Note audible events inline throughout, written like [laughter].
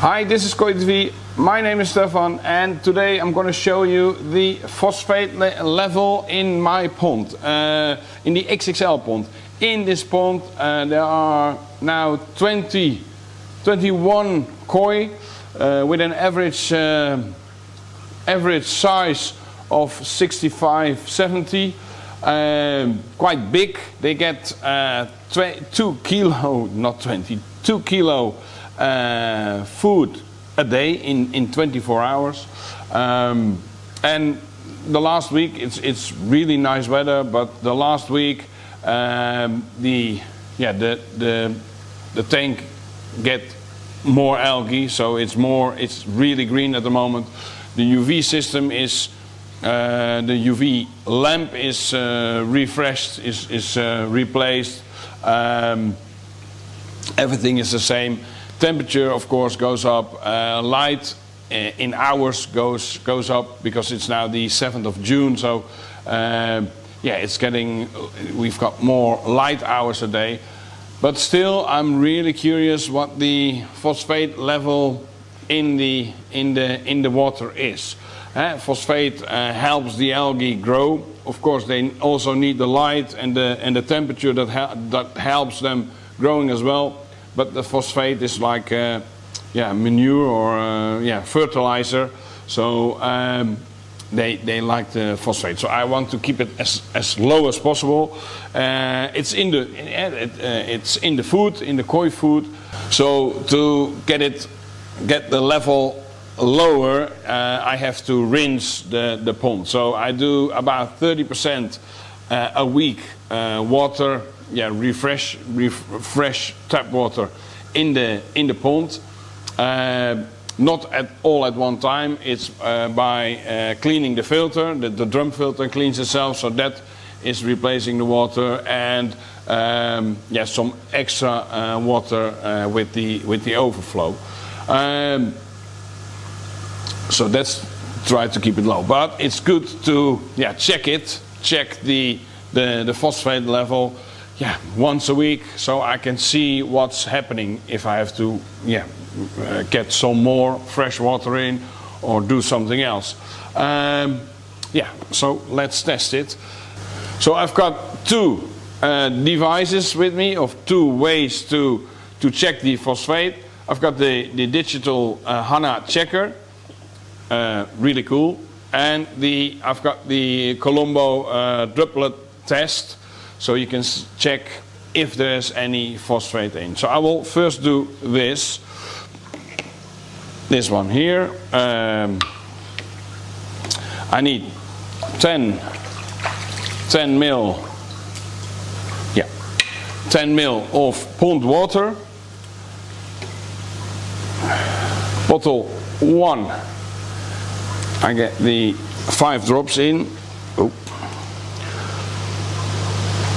Hi, this is Koi TV. My name is Stefan and today I'm going to show you the phosphate le level in my pond, uh, in the XXL pond. In this pond uh, there are now 20, 21 koi uh, with an average, uh, average size of 65, 70. Um, quite big, they get uh, 2 kilo, [laughs] not 20, 2 kilo uh, food a day in, in 24 hours. Um, and the last week, it's, it's really nice weather, but the last week, um, the, yeah, the, the, the tank get more algae, so it's more, it's really green at the moment. The UV system is, uh, the UV lamp is uh, refreshed, is, is uh, replaced. Um, everything is the same. Temperature, of course, goes up. Uh, light uh, in hours goes goes up because it's now the 7th of June. So, uh, yeah, it's getting. We've got more light hours a day, but still, I'm really curious what the phosphate level in the in the in the water is. Uh, phosphate uh, helps the algae grow. Of course, they also need the light and the and the temperature that that helps them growing as well but the phosphate is like uh, yeah manure or uh, yeah fertilizer. So um, they they like the phosphate. So I want to keep it as, as low as possible. Uh, it's in the it, uh, it's in the food in the koi food. So to get it get the level lower uh, I have to rinse the, the pond. So I do about 30% uh, a week water yeah, refresh, refresh tap water in the, in the pond. Uh, not at all at one time, it's uh, by uh, cleaning the filter, the, the, drum filter cleans itself, so that is replacing the water and um, yeah, some extra uh, water uh, with, the, with the overflow. Um, so that's try to keep it low. But it's good to yeah, check it, check the, the, the phosphate level, yeah, once a week so I can see what's happening if I have to yeah, uh, get some more fresh water in or do something else. Um, yeah, so let's test it. So I've got two uh, devices with me of two ways to, to check the phosphate. I've got the, the digital uh, Hanna checker, uh, really cool. And the, I've got the Colombo uh, droplet test so you can check if there's any phosphate in. So I will first do this, this one here. Um, I need 10, 10 mil, yeah, 10 mil of pond water. Bottle one, I get the five drops in.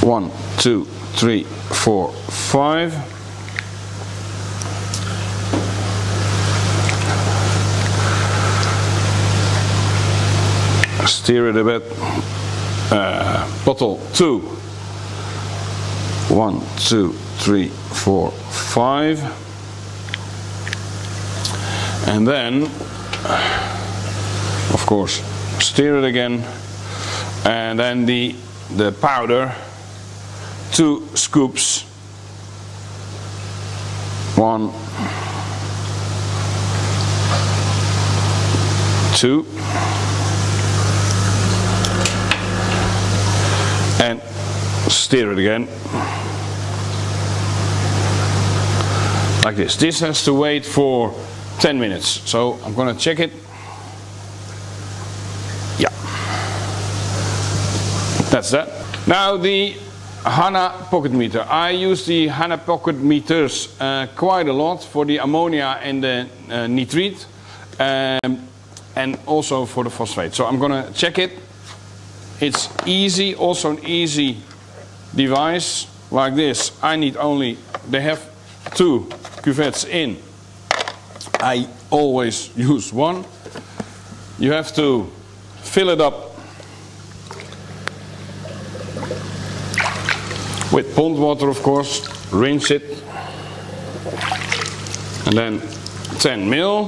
One, two, three, four, five. Steer it a bit. Uh, bottle two. One, two, three, four, five. And then, of course, steer it again. And then the, the powder two scoops. One, two, and stir it again. Like this. This has to wait for 10 minutes. So I'm going to check it. Yeah. That's that. Now the Hanna pocket meter. I use the Hanna pocket meters uh, quite a lot for the ammonia and the uh, nitrate um, and also for the phosphate. So I'm going to check it. It's easy, also an easy device like this. I need only, they have two cuvettes in. I always use one. You have to fill it up with pond water of course rinse it and then 10 mil.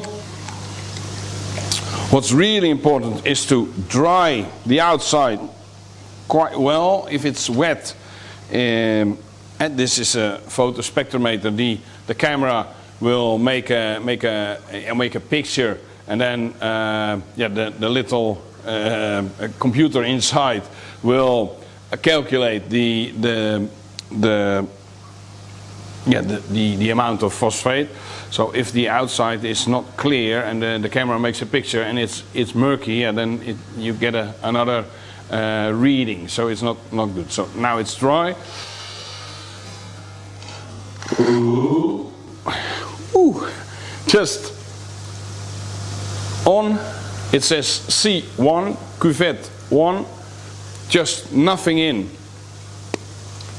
What's really important is to dry the outside quite well. If it's wet, um, and this is a photospectrometer, the, the camera will make a, make a, make a picture and then uh, yeah, the, the little uh, computer inside will calculate the, the, the, yeah, the, the, the amount of phosphate. So if the outside is not clear and the, the camera makes a picture and it's, it's murky, yeah, then it, you get a, another uh, reading. So it's not, not good. So now it's dry. Ooh. Ooh. Just on, it says C1, cuvette 1, just nothing in.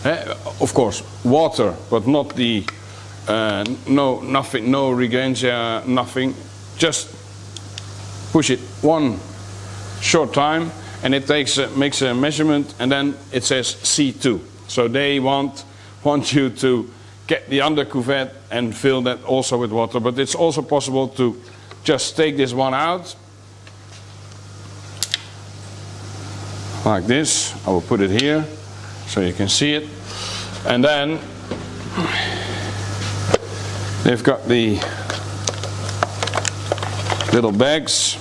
Uh, of course, water, but not the, uh, no, nothing, no regensia, nothing. Just push it one short time and it takes a, makes a measurement and then it says C2. So they want, want you to get the under cuvette and fill that also with water. But it's also possible to just take this one out like this. I will put it here so you can see it. And then they've got the little bags.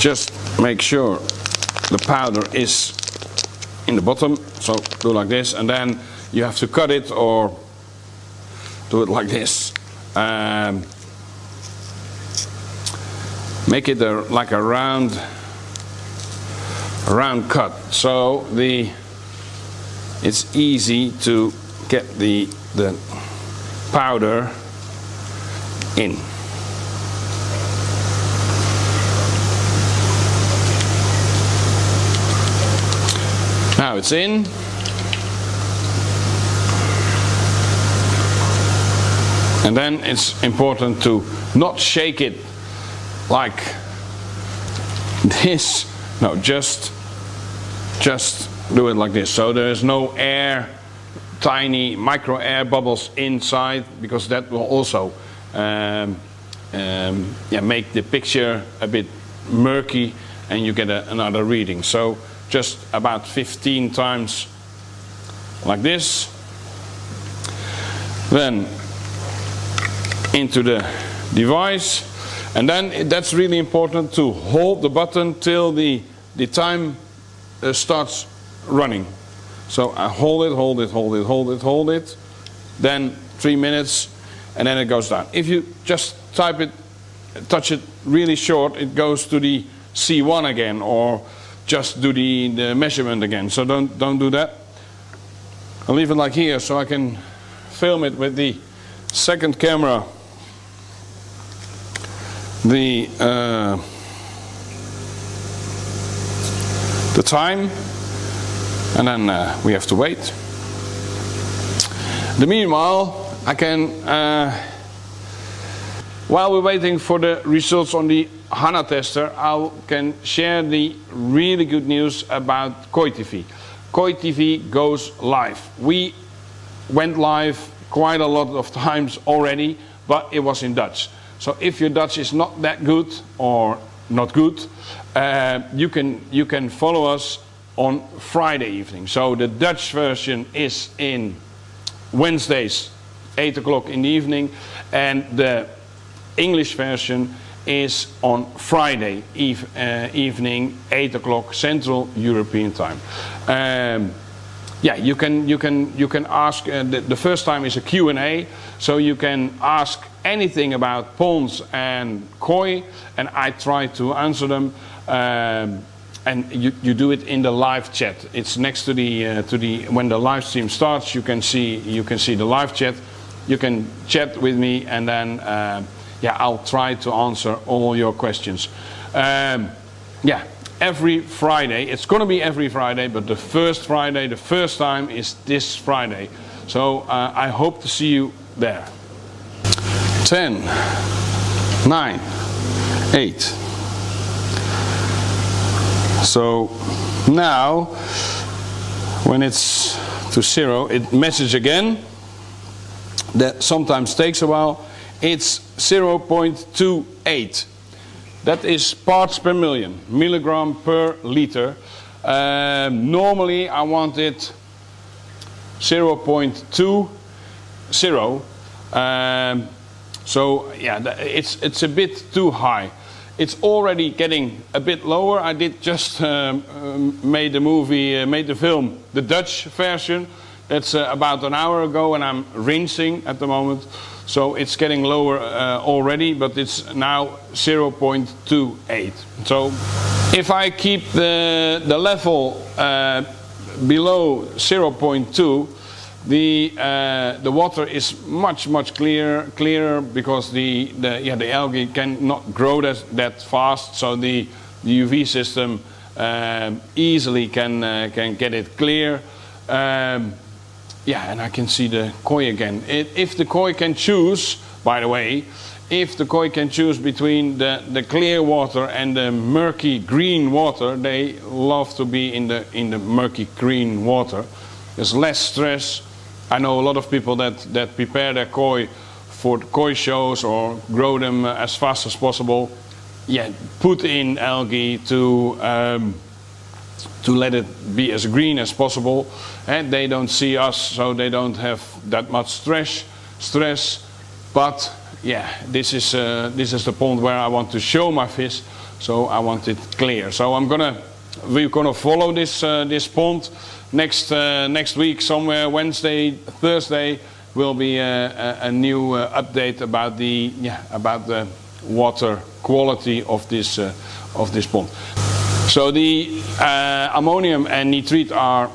Just make sure the powder is in the bottom so do like this and then you have to cut it or do it like this um, make it a, like a round round cut so the it's easy to get the the powder in Now it's in. And then it's important to not shake it like this. No, just just do it like this. So there's no air, tiny micro air bubbles inside because that will also um, um, yeah, make the picture a bit murky and you get a, another reading. So just about 15 times like this. Then into the device. And then that's really important to hold the button till the, the time uh, starts running. So I hold it, hold it, hold it, hold it, hold it. Then three minutes and then it goes down. If you just type it, touch it really short, it goes to the C1 again or just do the, the measurement again. So don't, don't do that. I'll leave it like here so I can film it with the second camera. The, uh, the time and then uh, we have to wait. The meanwhile, I can, uh, while we're waiting for the results on the Hanna tester, I can share the really good news about Koi TV. Koi TV goes live. We went live quite a lot of [laughs] times already, but it was in Dutch. So if your Dutch is not that good or not good, uh, you can you can follow us on Friday evening. So the Dutch version is in Wednesdays, 8 o'clock in the evening, and the English version is on Friday eve, uh, evening, 8 o'clock Central European time. Um, yeah, you can, you can, you can ask, uh, the, the, first time is a Q&A, so you can ask anything about ponds and koi, and I try to answer them. Um, and you, you do it in the live chat. It's next to the, uh, to the, when the live stream starts, you can see, you can see the live chat. You can chat with me and then uh, yeah, I'll try to answer all your questions. Um, yeah, every Friday. It's going to be every Friday, but the first Friday, the first time is this Friday. So uh, I hope to see you there. 10, 9, 8. So now when it's to zero, it messages again. That sometimes takes a while. It's 0.28. That is parts per million, milligram per liter. Um, normally I want it 0.20. Um, so yeah, it's, it's a bit too high. It's already getting a bit lower. I did just um, um, made the movie, uh, made the film, the Dutch version. That's uh, about an hour ago and I'm rinsing at the moment. So it's getting lower uh, already, but it's now 0.28. So if I keep the, the level uh, below 0.2, the uh, the water is much much clearer clearer because the the yeah the algae cannot grow that that fast so the, the UV system um, easily can uh, can get it clear um, yeah and I can see the koi again. It, if the koi can choose by the way if the koi can choose between the, the clear water and the murky green water they love to be in the in the murky green water. There's less stress. I know a lot of people that, that prepare their koi for koi shows or grow them as fast as possible. Yeah, put in algae to um, to let it be as green as possible. And they don't see us, so they don't have that much stress. Stress, but yeah, this is uh, this is the pond where I want to show my fish, so I want it clear. So I'm gonna we're gonna follow this uh, this pond next uh, next week, somewhere Wednesday, Thursday, will be a, a, a new uh, update about the yeah about the water quality of this uh, of this pond. So the uh, ammonium and nitrate are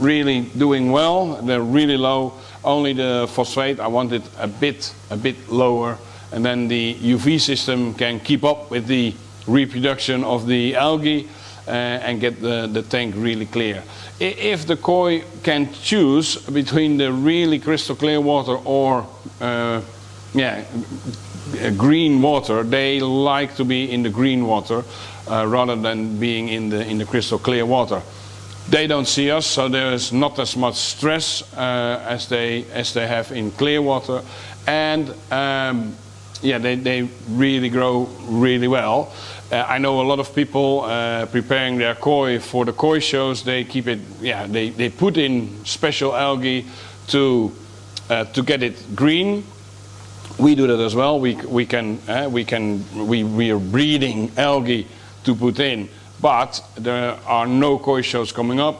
really doing well. They're really low. Only the phosphate I want it a bit a bit lower, and then the UV system can keep up with the reproduction of the algae uh, and get the, the tank really clear. If the koi can choose between the really crystal clear water or uh, yeah, green water, they like to be in the green water uh, rather than being in the, in the crystal clear water. They don't see us, so there is not as much stress uh, as, they, as they have in clear water. And um, yeah, they, they really grow really well. Uh, I know a lot of people uh, preparing their koi for the koi shows. They keep it, yeah, they, they put in special algae to uh, to get it green. We do that as well. We we can uh, we can we we are breeding algae to put in, but there are no koi shows coming up,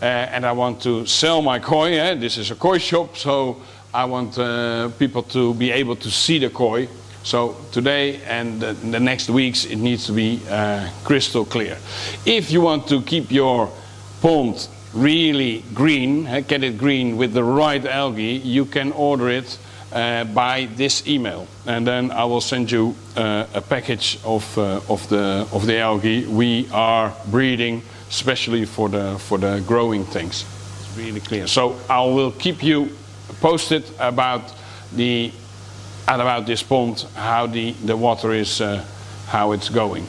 uh, and I want to sell my koi. Eh? This is a koi shop, so I want uh, people to be able to see the koi. So today and the, the, next weeks it needs to be uh, crystal clear. If you want to keep your pond really green, uh, get it green with the right algae, you can order it uh, by this email, and then I will send you uh, a package of uh, of the of the algae we are breeding, especially for the for the growing things. It's really clear. So I will keep you posted about the and about this pond, how the, the water is, uh, how it's going.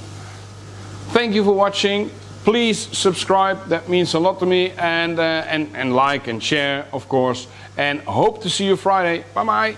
Thank you for watching. Please subscribe, that means a lot to me, and, uh, and, and like and share, of course. And hope to see you Friday. Bye bye.